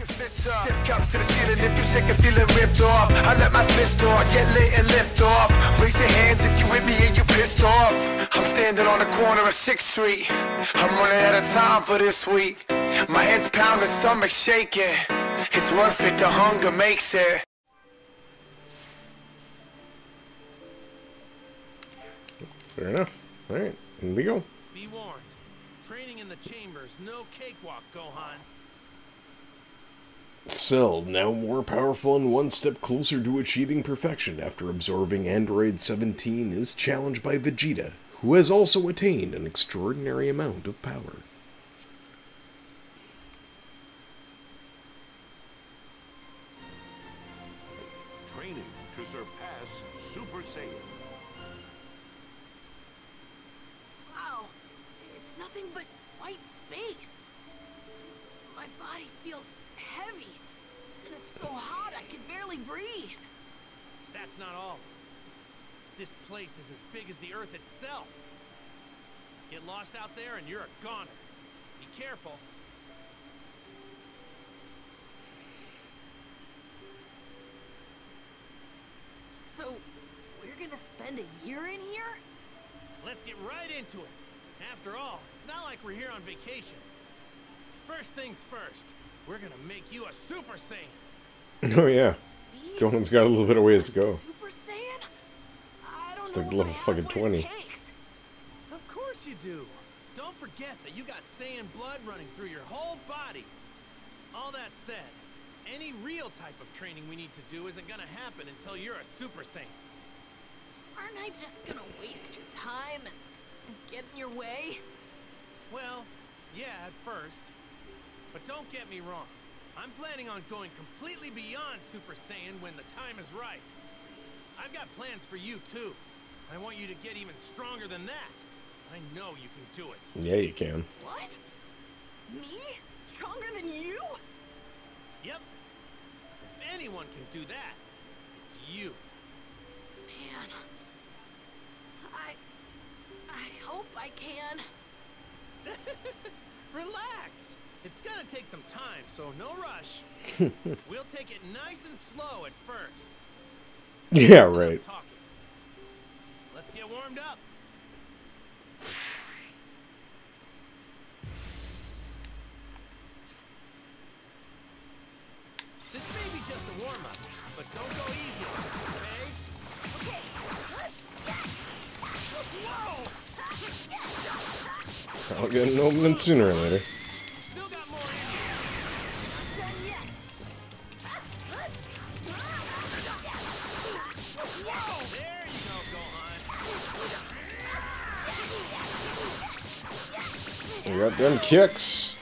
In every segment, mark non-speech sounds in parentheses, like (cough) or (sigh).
your fists up. Tip cups to the ceiling if you're sick of feeling ripped off. I let my fist off, get lit and lift off. Raise your hands if you with me and you pissed off. I'm standing on the corner of 6th Street. I'm running out of time for this week. My head's pounding, stomach shaking. It's worth it, the hunger makes it. Fair enough. Alright, here we go. Be warned. Training in the chambers, no cakewalk, Gohan. Cell, now more powerful and one step closer to achieving perfection after absorbing Android 17, is challenged by Vegeta, who has also attained an extraordinary amount of power. Training to surpass Super Saiyan. Wow, it's nothing but white space. My body feels heavy, and it's so hot I can barely breathe. That's not all. This place is as big as the Earth itself. Get lost out there and you're a goner. Be careful. So, we're gonna spend a year in here? Let's get right into it. After all, it's not like we're here on vacation. First things first, we're gonna make you a Super Saiyan. (laughs) Oh yeah, Me? Gohan's got a little bit of ways to go. Super Saiyan? I don't It's know like if level fucking 20. takes. Of course you do. Don't forget that you got Saiyan blood running through your whole body. All that said, any real type of training we need to do isn't gonna happen until you're a Super Saiyan. Aren't I just gonna waste your time and, and get in your way? Well, yeah, at first. But don't get me wrong. I'm planning on going completely beyond Super Saiyan when the time is right. I've got plans for you, too. I want you to get even stronger than that. I know you can do it. Yeah, you can. What? Me? Stronger than you? Yep. If anyone can do that, it's you. Man. I... I hope I can. (laughs) Relax. It's gonna take some time, so no rush. (laughs) we'll take it nice and slow at first. Yeah, right. Let's get warmed up. This may be just a warm-up, but don't go easy, okay? Okay. I'll get an opening sooner or later. Got them kicks.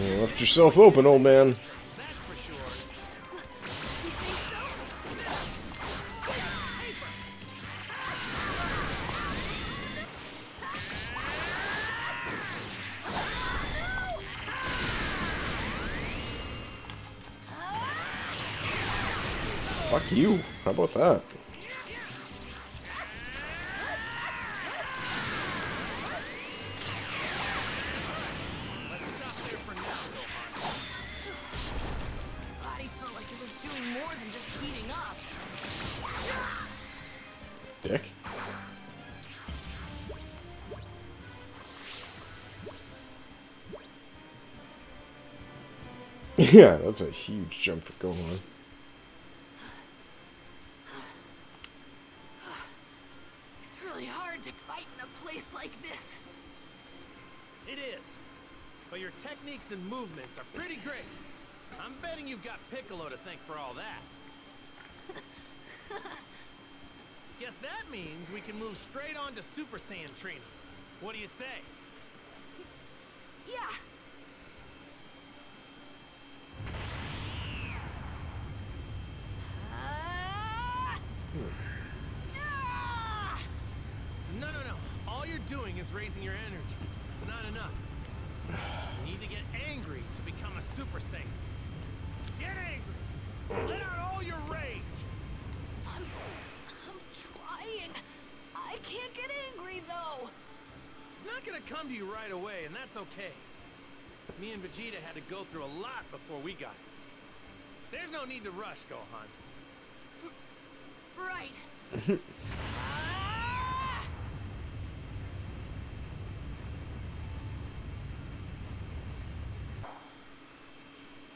You left yourself open, old man. Fuck you. How about that? Dick. (laughs) Yeah, that's a huge jump for Gohan. It's really hard to fight in a place like this. It is. But your techniques and movements are pretty great. I'm betting you've got Piccolo to thank for all that. (laughs) Guess that means we can move straight on to Super Saiyan training. What do you say? Yeah. Ah! Ah! No, no, no. All you're doing is raising your energy. It's not enough. You need to get angry to become a Super Saiyan. Get angry! Let out all your rage! I'm, I'm trying. I can't get angry though. It's not gonna come to you right away, and that's okay. Me and Vegeta had to go through a lot before we got it. There's no need to rush, Gohan. Right. Ah!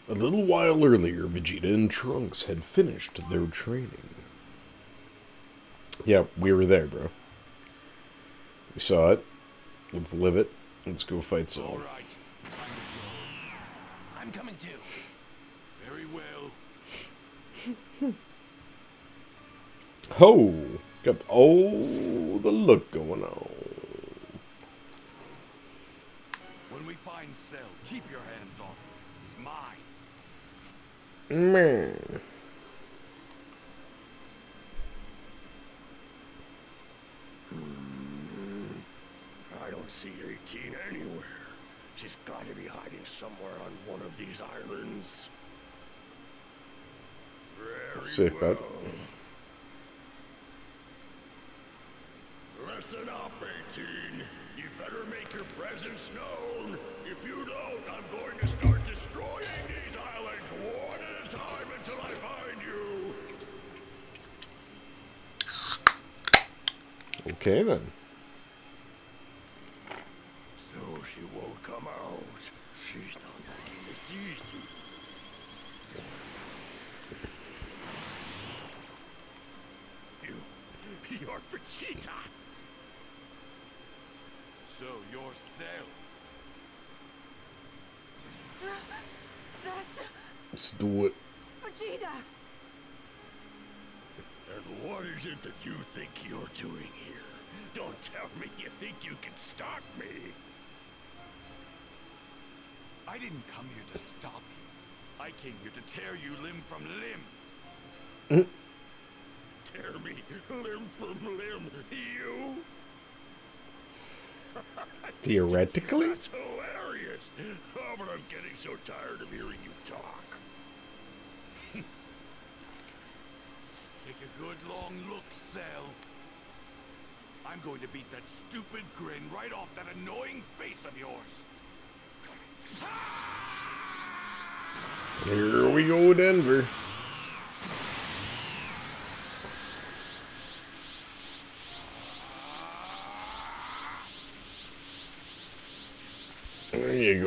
A little while earlier, Vegeta and Trunks had finished their training. Yeah, we were there, bro. We saw it. Let's live it. Let's go fight All Saul. right, to I'm coming too. Very well. (laughs) Ho! Got all the look going on. When we find Cell, keep your hands off. He's mine. Man. I don't 18 anywhere. She's got to be hiding somewhere on one of these islands. Very Sick, bud. Listen up, 18. You better make your presence known. If you don't, I'm going to start destroying these islands one at a time until I find you. Okay then. So she won't come out. She's not making this easy. You, you're Vegeta. So you're Cell. That's Let's do it. Vegeta. And what is it that you think you're doing here? Don't tell me you think you can stop me. I didn't come here to stop you. I came here to tear you limb from limb. Mm. Tear me limb from limb. You? (laughs) Theoretically? That's hilarious. Oh, but I'm getting so tired of hearing you talk. (laughs) Take a good long look, Cell. I'm going to beat that stupid grin right off that annoying face of yours. Here we go, Denver.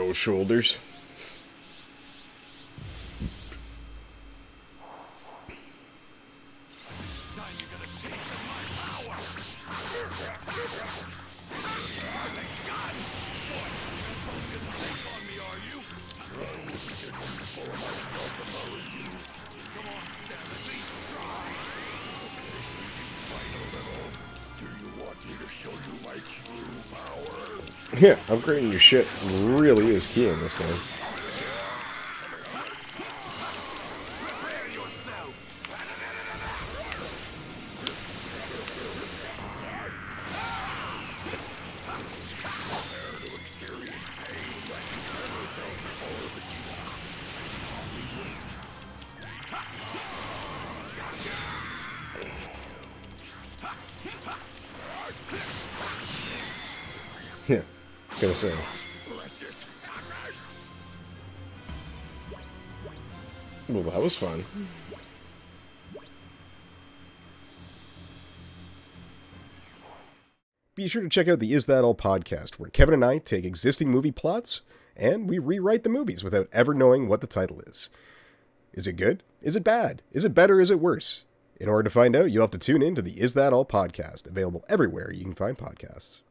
Go, shoulders. Yeah, upgrading your shit really is key in this game. Yeah, gonna say. Well, that was fun. Be sure to check out the Is That All podcast, where Kevin and I take existing movie plots and we rewrite the movies without ever knowing what the title is. Is it good? Is it bad? Is it better? Is it worse? In order to find out, you'll have to tune in to the Is That All podcast, available everywhere you can find podcasts.